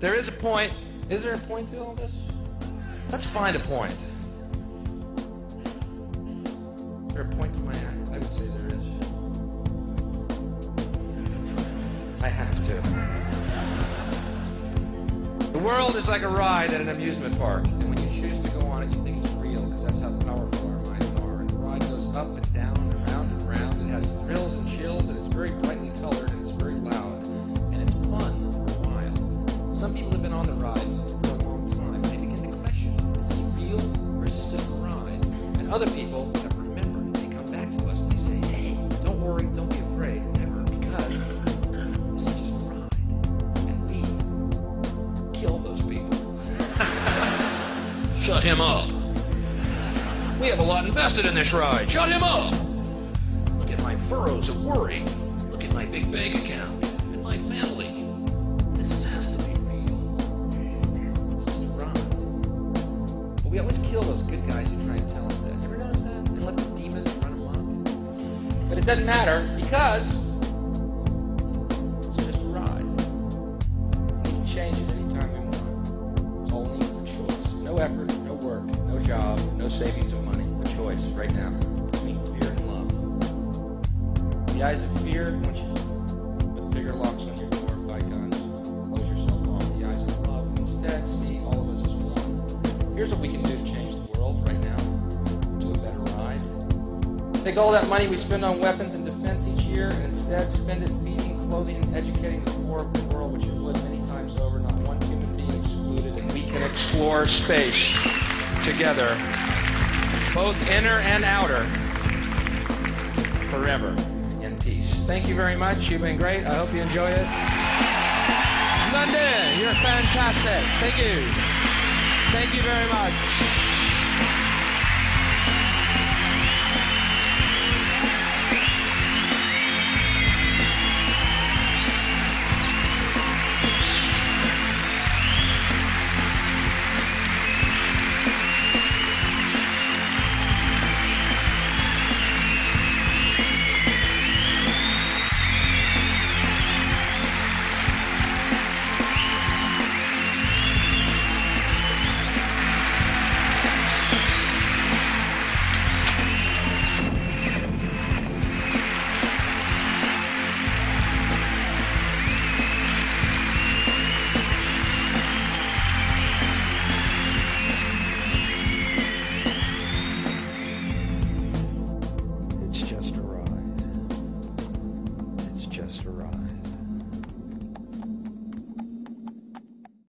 There is a point. Is there a point to all this? Let's find a point. Is there a point to my act? I would say there is. I have to. The world is like a ride at an amusement park, and when you choose to go on it, you think it's real because that's how powerful our minds are. And the ride goes up and down other people have remembered. They come back to us they say, "Hey, don't worry, don't be afraid, never, because this is just a ride, and we kill those people." Shut him up. We have a lot invested in this ride. Shut him up. Look at my furrows of worry. Look at my big bank account and my family. This has to be real. This is a ride. But we always kill those good guys who try and tell doesn't matter because it's just a ride. We can change it anytime we want. It's only a choice. No effort, no work, no job, no savings of money. A choice right now between fear and love. The eyes of fear, once you put bigger locks on your door, buy guns, close yourself off. The eyes of love, instead, see all of us as one. Here's what we can do to change Take all that money we spend on weapons and defense each year and instead spend it feeding, clothing, and educating the poor of the world, which it would many times over, not one human being excluded, and we can explore space together, both inner and outer, forever in peace. Thank you very much. You've been great. I hope you enjoy it. London, you're fantastic. Thank you. Thank you very much. Mr. to.